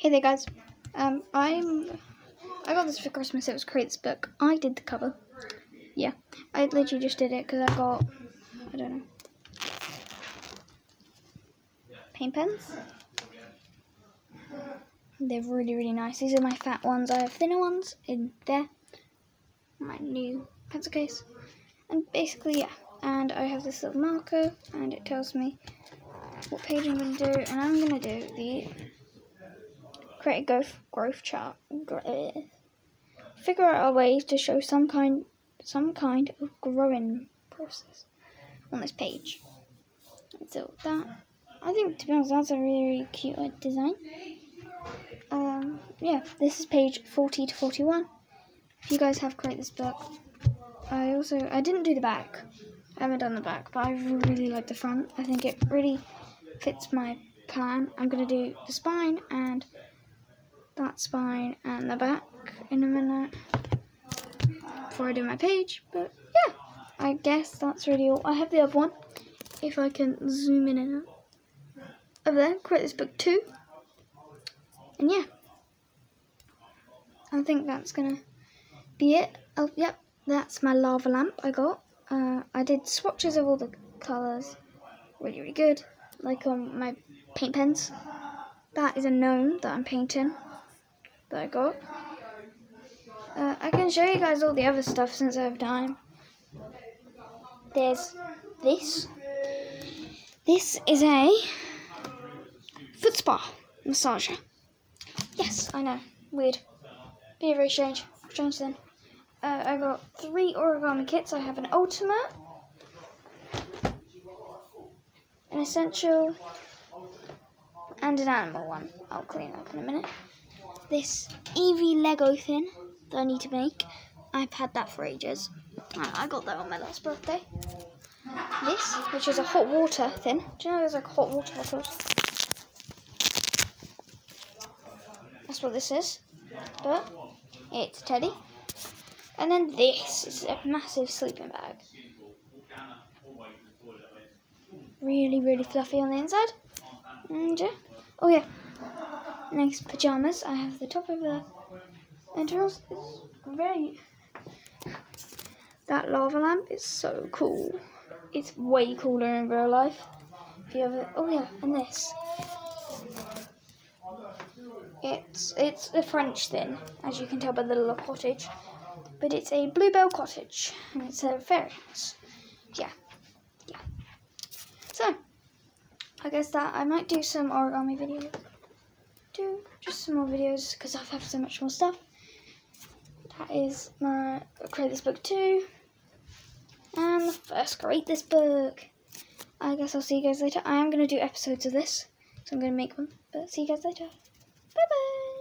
Hey there, guys. Um, I'm. I got this for Christmas. It was Create This Book. I did the cover. Yeah, I literally just did it because I got. I don't know. Paint pens. They're really, really nice. These are my fat ones. I have thinner ones in there. My new pencil case. And basically, yeah. And I have this little marker, and it tells me what page I'm going to do. And I'm going to do the create a growth, growth chart. Figure out a way to show some kind, some kind of growing process on this page. So that, I think, to be honest, that's a really, really cute uh, design. Um, yeah, this is page 40 to 41. If you guys have created this book, I also, I didn't do the back. I haven't done the back, but I really like the front. I think it really fits my plan. I'm going to do the spine and spine and the back in a minute before I do my page. But yeah, I guess that's really all. I have the other one, if I can zoom in and out. Over there, create this book too. And yeah, I think that's gonna be it. Oh, yep, that's my lava lamp I got. Uh, I did swatches of all the colours, really, really good, like on my paint pens. That is a gnome that I'm painting that I got. Uh, I can show you guys all the other stuff since I have time. There's this. This is a foot spa massager. Yes, I know. Weird. Very, very strange. Strange then. Uh, I got three origami kits. I have an ultimate, an essential, and an animal one. I'll clean up in a minute this Eevee Lego thing that I need to make. I've had that for ages. I got that on my last birthday. This, which is a hot water thing. Do you know there's like hot water bottles? That's what this is. But it's teddy. And then this is a massive sleeping bag. Really, really fluffy on the inside. And yeah. Oh yeah, Next, pajamas. I have the top of the entrance. It's very. That lava lamp is so cool. It's way cooler in real life. If you ever, oh yeah, and this. It's it's a French thing, as you can tell by the little cottage, but it's a bluebell cottage, and it's a fairy house. Yeah, yeah. So, I guess that I might do some origami videos do just some more videos because I've had so much more stuff. That is my create this book too. And the first create this book. I guess I'll see you guys later. I am going to do episodes of this, so I'm going to make one. But see you guys later. Bye bye.